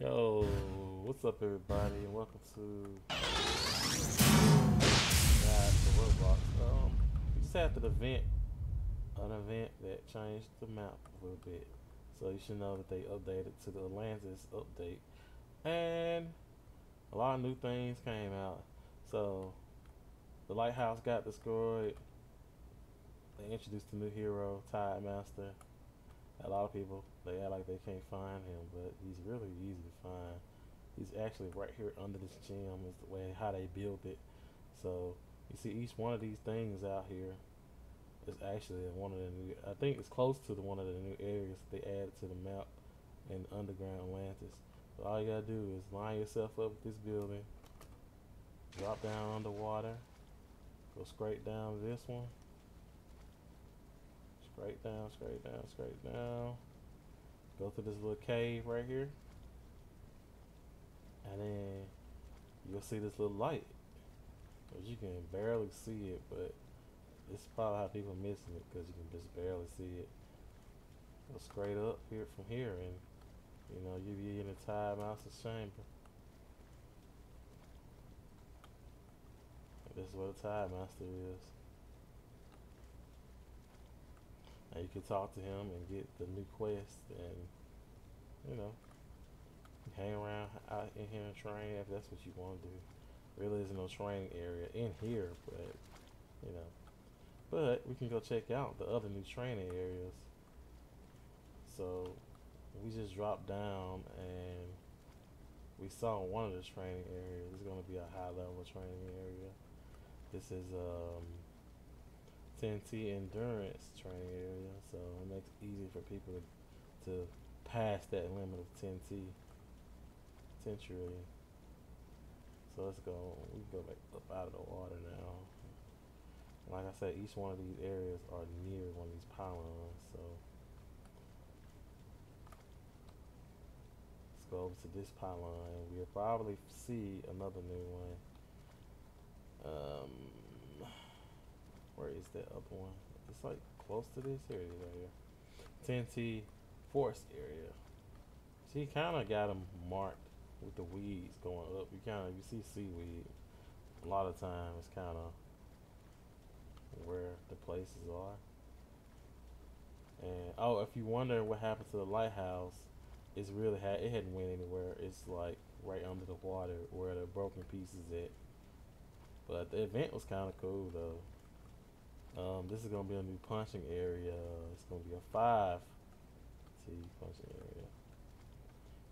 Yo, what's up everybody and welcome to Guide to Roblox. Um, we just had an event, an event that changed the map a little bit. So you should know that they updated to the Atlantis update. And a lot of new things came out. So the lighthouse got destroyed. They introduced a new hero, Tide Master a lot of people they act like they can't find him, but he's really easy to find. He's actually right here under this gym is the way how they built it. So you see each one of these things out here is actually one of the new I think it's close to the one of the new areas they added to the map in underground Atlantis. So all you gotta do is line yourself up with this building, drop down underwater, go straight down this one Straight down, straight down, straight down. Go through this little cave right here. And then you'll see this little light. But you can barely see it, but it's probably how people missing it because you can just barely see it. Go straight up here from here and you know, you be in the Tide Master's chamber. this is where the Tide Master is. And you can talk to him and get the new quest and, you know, hang around out in here and train if that's what you want to do. Really isn't no training area in here, but, you know. But we can go check out the other new training areas. So we just dropped down and we saw one of the training areas. It's going to be a high level training area. This is um, 10T endurance training area, so it makes it easy for people to, to pass that limit of 10T century. So let's go, we can go back up out of the water now. Like I said, each one of these areas are near one of these pylons, so let's go over to this pylon. We'll probably see another new one. Um, is that other one? It's like close to this area right here. 10T forest area. She kind of got them marked with the weeds going up. You kind of you see seaweed. A lot of times it's kind of where the places are. And oh, if you wonder what happened to the lighthouse, it's really had it hadn't went anywhere. It's like right under the water where the broken pieces at. But the event was kind of cool though. Um, this is gonna be a new punching area. It's gonna be a five T punching area.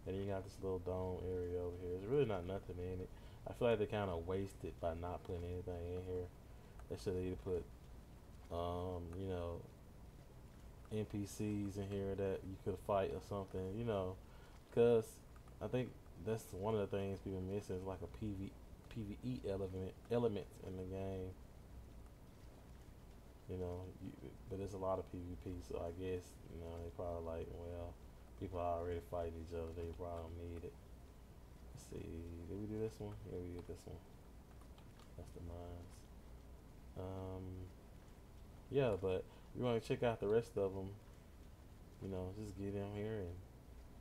And then you got this little dome area over here. There's really not nothing in it. I feel like they kind of wasted by not putting anything in here. They should have either put, um, you know, NPCs in here that you could fight or something, you know, because I think that's one of the things people miss is like a PV, PVE element element in the game you know, you, but there's a lot of PvP, so I guess, you know, they probably like, well, people are already fighting each other, they probably don't need it. Let's see, did we do this one? Yeah, we did this one. That's the mines. Um, yeah, but you want to check out the rest of them, you know, just get in here and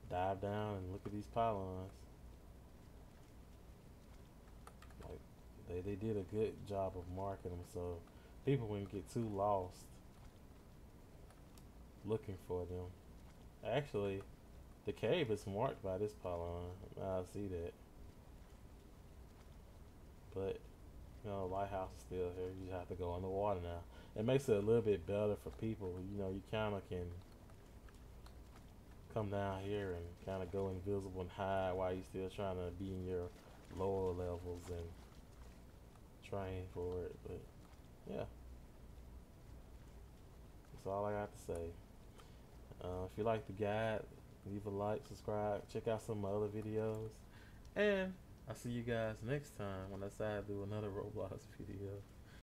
dive down and look at these pylons. Like, they, they did a good job of marking them, so people wouldn't get too lost looking for them. Actually, the cave is marked by this pylon. I see that. But, you know, lighthouse is still here. You just have to go underwater now. It makes it a little bit better for people. You know, you kind of can come down here and kind of go invisible and hide while you're still trying to be in your lower levels and train for it. But, yeah. That's all I got to say. Uh, if you like the guide, leave a like, subscribe, check out some of my other videos. And I'll see you guys next time when I decide to do another Roblox video.